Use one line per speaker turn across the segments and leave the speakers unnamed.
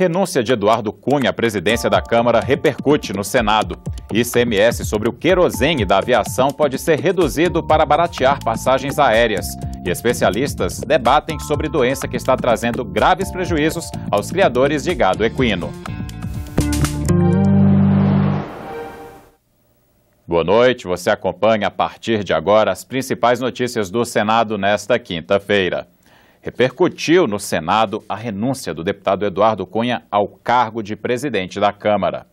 Renúncia de Eduardo Cunha à presidência da Câmara repercute no Senado. ICMS sobre o querosene da aviação pode ser reduzido para baratear passagens aéreas. E especialistas debatem sobre doença que está trazendo graves prejuízos aos criadores de gado equino. Boa noite, você acompanha a partir de agora as principais notícias do Senado nesta quinta-feira repercutiu no Senado a renúncia do deputado Eduardo Cunha ao cargo de presidente da Câmara.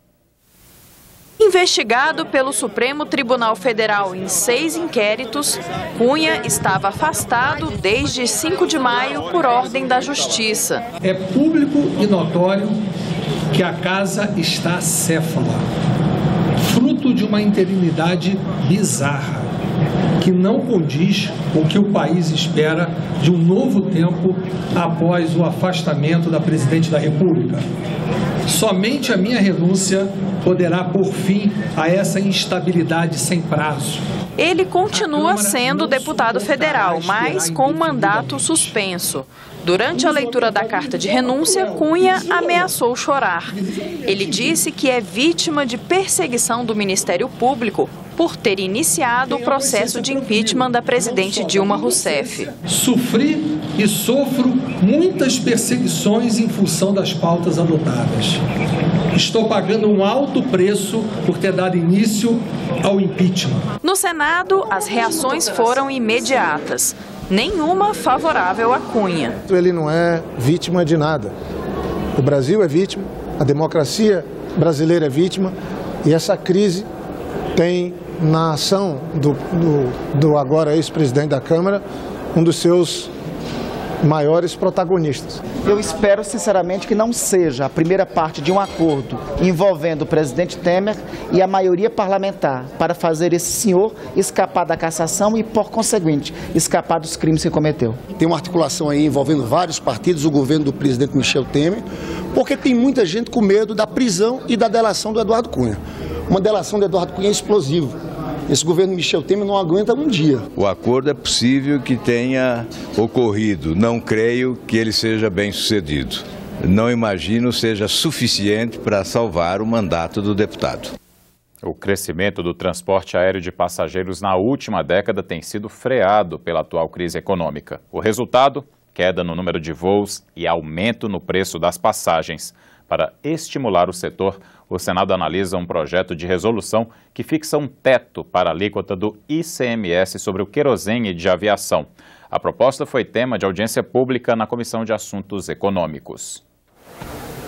Investigado pelo Supremo Tribunal Federal em seis inquéritos, Cunha estava afastado desde 5 de maio por ordem da Justiça.
É público e notório que a casa está céfala, fruto de uma interinidade bizarra que não condiz com o que o país espera de um novo tempo após o afastamento da presidente da República. Somente a minha renúncia poderá pôr fim a essa instabilidade sem prazo.
Ele continua sendo deputado federal, mas com mandato suspenso. Durante a leitura da carta de renúncia, Cunha ameaçou chorar. Ele disse que é vítima de perseguição do Ministério Público por ter iniciado o processo de impeachment da presidente Dilma Rousseff.
Sofri e sofro muitas perseguições em função das pautas adotadas. Estou pagando um alto preço por ter dado início ao impeachment.
No Senado, as reações foram imediatas. Nenhuma favorável a Cunha.
Ele não é vítima de nada. O Brasil é vítima, a democracia brasileira é vítima e essa crise tem na ação do, do, do agora ex-presidente da Câmara, um dos seus maiores protagonistas.
Eu espero sinceramente que não seja a primeira parte de um acordo envolvendo o presidente Temer e a maioria parlamentar para fazer esse senhor escapar da cassação e, por conseguinte, escapar dos crimes que cometeu.
Tem uma articulação aí envolvendo vários partidos, o governo do presidente Michel Temer, porque tem muita gente com medo da prisão e da delação do Eduardo Cunha. Uma delação do Eduardo Cunha é explosiva. Esse governo Michel Temer não aguenta um dia.
O acordo é possível que tenha ocorrido. Não creio que ele seja bem sucedido. Não imagino seja suficiente para salvar o mandato do deputado.
O crescimento do transporte aéreo de passageiros na última década tem sido freado pela atual crise econômica. O resultado? Queda no número de voos e aumento no preço das passagens. Para estimular o setor, o Senado analisa um projeto de resolução que fixa um teto para a alíquota do ICMS sobre o querosene de aviação. A proposta foi tema de audiência pública na Comissão de Assuntos Econômicos.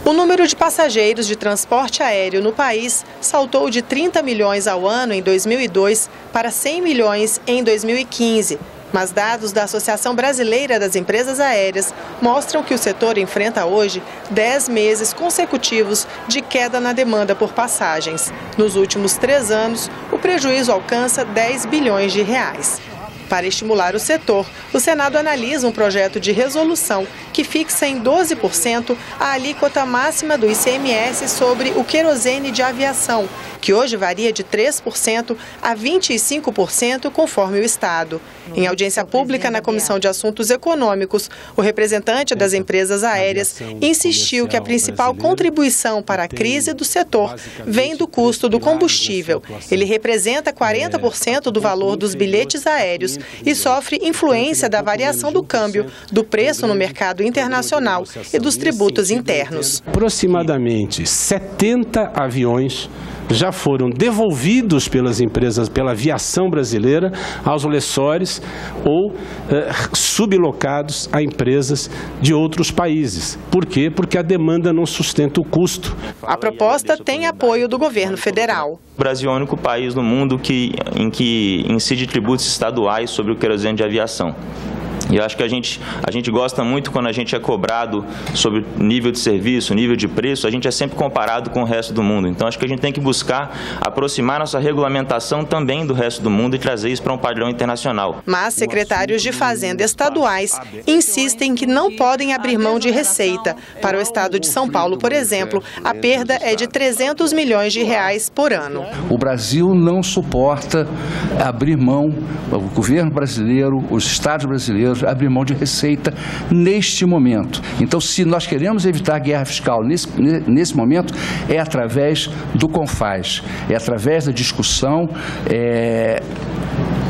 O número de passageiros de transporte aéreo no país saltou de 30 milhões ao ano em 2002 para 100 milhões em 2015 mas dados da Associação Brasileira das Empresas Aéreas mostram que o setor enfrenta hoje 10 meses consecutivos de queda na demanda por passagens. Nos últimos três anos, o prejuízo alcança 10 bilhões de reais. Para estimular o setor, o Senado analisa um projeto de resolução que fixa em 12% a alíquota máxima do ICMS sobre o querosene de aviação, que hoje varia de 3% a 25% conforme o Estado. Em audiência pública na Comissão de Assuntos Econômicos, o representante das empresas aéreas insistiu que a principal contribuição para a crise do setor vem do custo do combustível. Ele representa 40% do valor dos bilhetes aéreos e sofre influência da variação do câmbio, do preço no mercado internacional e dos tributos internos.
Aproximadamente 70 aviões já foram devolvidos pelas empresas, pela aviação brasileira, aos lessores ou eh, sublocados a empresas de outros países. Por quê? Porque a demanda não sustenta o custo.
A proposta tem apoio do governo federal.
O Brasil é o único país no mundo que, em que incide tributos estaduais sobre o querosene de aviação. E eu acho que a gente, a gente gosta muito quando a gente é cobrado sobre nível de serviço, nível de preço, a gente é sempre comparado com o resto do mundo. Então acho que a gente tem que buscar aproximar nossa regulamentação também do resto do mundo e trazer isso para um padrão internacional.
Mas secretários de Fazenda estaduais insistem que não podem abrir mão de receita. Para o estado de São Paulo, por exemplo, a perda é de 300 milhões de reais por ano.
O Brasil não suporta abrir mão, o governo brasileiro, os estados brasileiros podemos abrir mão de receita neste momento. Então, se nós queremos evitar guerra fiscal nesse, nesse momento, é através do CONFAS, é através da discussão. É,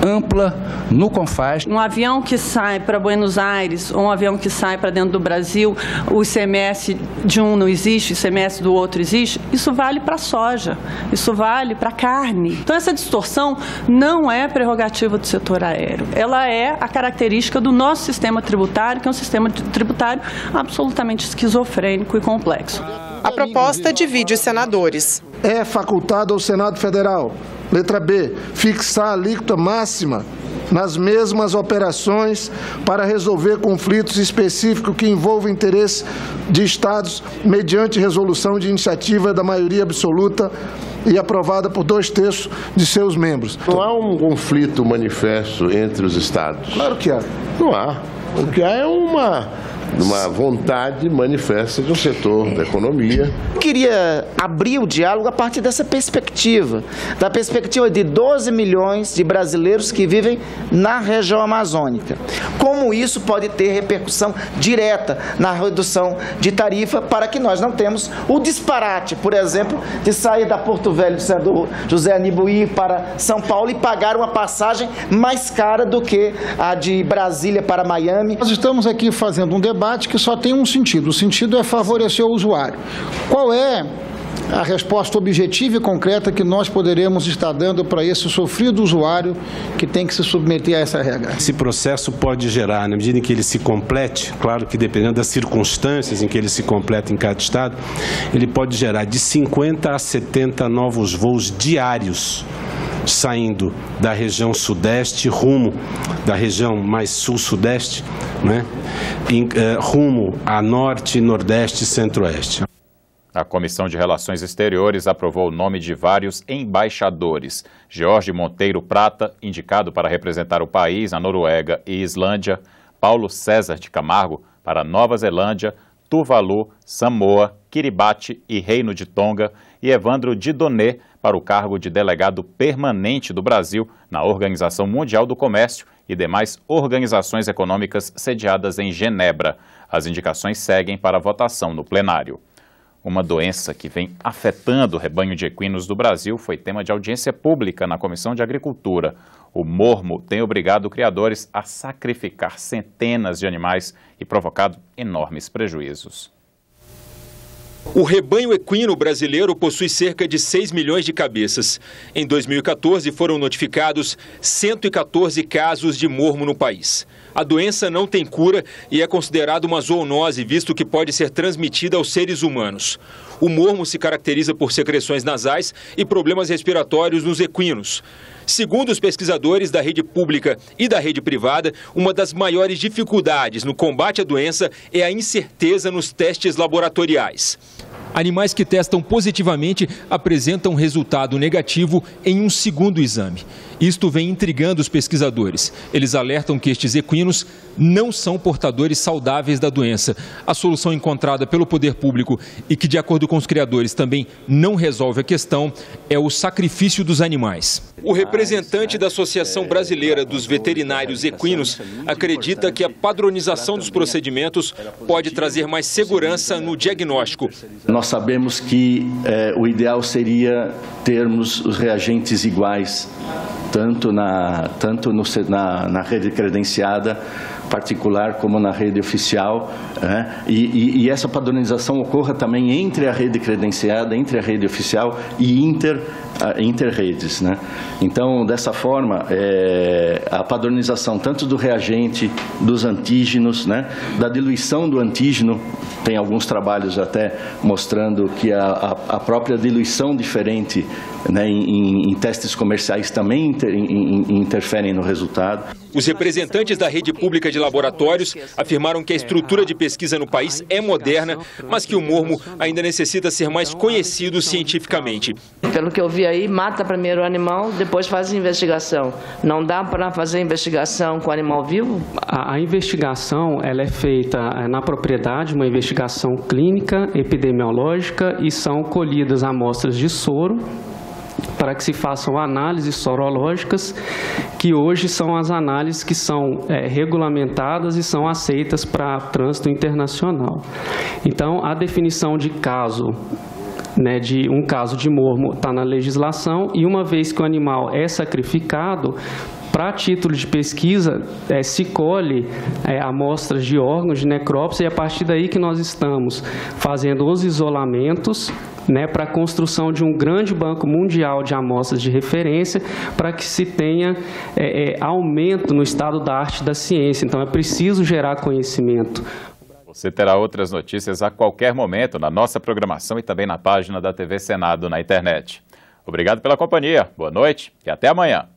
ampla no CONFAS.
Um avião que sai para Buenos Aires ou um avião que sai para dentro do Brasil, o ICMS de um não existe, o ICMS do outro existe, isso vale para a soja, isso vale para a carne. Então essa distorção não é prerrogativa do setor aéreo, ela é a característica do nosso sistema tributário, que é um sistema tributário absolutamente esquizofrênico e complexo.
A proposta divide os senadores.
É facultado ao Senado Federal Letra B, fixar a alíquota máxima nas mesmas operações para resolver conflitos específicos que envolvam interesse de Estados mediante resolução de iniciativa da maioria absoluta e aprovada por dois terços de seus membros.
Não há um conflito manifesto entre os Estados.
Claro que há.
Não há. O que há é uma numa vontade manifesta de um setor da economia.
Queria abrir o diálogo a partir dessa perspectiva, da perspectiva de 12 milhões de brasileiros que vivem na região amazônica. Como isso pode ter repercussão direta na redução de tarifa para que nós não temos o disparate, por exemplo, de sair da Porto Velho do José Aníbal ir para São Paulo e pagar uma passagem mais cara do que a de Brasília para Miami.
Nós estamos aqui fazendo um debate debate que só tem um sentido: o sentido é favorecer o usuário. Qual é a resposta objetiva e concreta que nós poderemos estar dando para esse sofrido usuário que tem que se submeter a essa regra.
Esse processo pode gerar, na medida em que ele se complete, claro que dependendo das circunstâncias em que ele se completa em cada estado, ele pode gerar de 50 a 70 novos voos diários saindo da região sudeste rumo da região mais sul-sudeste, né, eh, rumo a norte, nordeste e centro-oeste.
A Comissão de Relações Exteriores aprovou o nome de vários embaixadores. Jorge Monteiro Prata, indicado para representar o país na Noruega e Islândia. Paulo César de Camargo, para Nova Zelândia, Tuvalu, Samoa, Kiribati e Reino de Tonga. E Evandro Didoné, para o cargo de delegado permanente do Brasil na Organização Mundial do Comércio e demais organizações econômicas sediadas em Genebra. As indicações seguem para votação no plenário. Uma doença que vem afetando o rebanho de equinos do Brasil foi tema de audiência pública na Comissão de Agricultura. O mormo tem obrigado criadores a sacrificar centenas de animais e provocado enormes prejuízos.
O rebanho equino brasileiro possui cerca de 6 milhões de cabeças. Em 2014, foram notificados 114 casos de mormo no país. A doença não tem cura e é considerada uma zoonose, visto que pode ser transmitida aos seres humanos. O mormo se caracteriza por secreções nasais e problemas respiratórios nos equinos. Segundo os pesquisadores da rede pública e da rede privada, uma das maiores dificuldades no combate à doença é a incerteza nos testes laboratoriais. Animais que testam positivamente apresentam resultado negativo em um segundo exame. Isto vem intrigando os pesquisadores. Eles alertam que estes equinos não são portadores saudáveis da doença. A solução encontrada pelo poder público e que, de acordo com os criadores, também não resolve a questão é o sacrifício dos animais. O representante da Associação Brasileira dos Veterinários Equinos acredita que a padronização dos procedimentos pode trazer mais segurança no diagnóstico.
Nós sabemos que é, o ideal seria termos os reagentes iguais tanto na, tanto no, na, na rede credenciada particular como na rede oficial né? e, e, e, essa padronização ocorra também entre a rede credenciada, entre a rede oficial e inter, interredes. Né? Então, dessa forma, é, a padronização tanto do reagente, dos antígenos, né? da diluição do antígeno, tem alguns trabalhos até mostrando que a, a, a própria diluição diferente né, em, em, testes comerciais também inter, in, interferem no resultado.
Os representantes da rede pública de laboratórios afirmaram que a estrutura de pesquisa no país é moderna, mas que o mormo ainda necessita ser mais conhecido cientificamente.
Pelo que eu vi aí, mata primeiro o animal, depois faz a investigação. Não dá para fazer investigação com animal vivo?
A, a investigação ela é feita é, na propriedade, uma investigação clínica, epidemiológica, e são colhidas amostras de soro para que se façam análises sorológicas, que hoje são as análises que são é, regulamentadas e são aceitas para trânsito internacional. Então, a definição de caso né, de um caso de mormo está na legislação e uma vez que o animal é sacrificado, para título de pesquisa, é, se colhe é, amostras de órgãos de necrópsia e a partir daí que nós estamos fazendo os isolamentos né, para a construção de um grande banco mundial de amostras de referência para que se tenha é, é, aumento no estado da arte da ciência. Então, é preciso gerar conhecimento.
Você terá outras notícias a qualquer momento na nossa programação e também na página da TV Senado na internet. Obrigado pela companhia, boa noite e até amanhã.